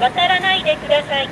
渡らないでください。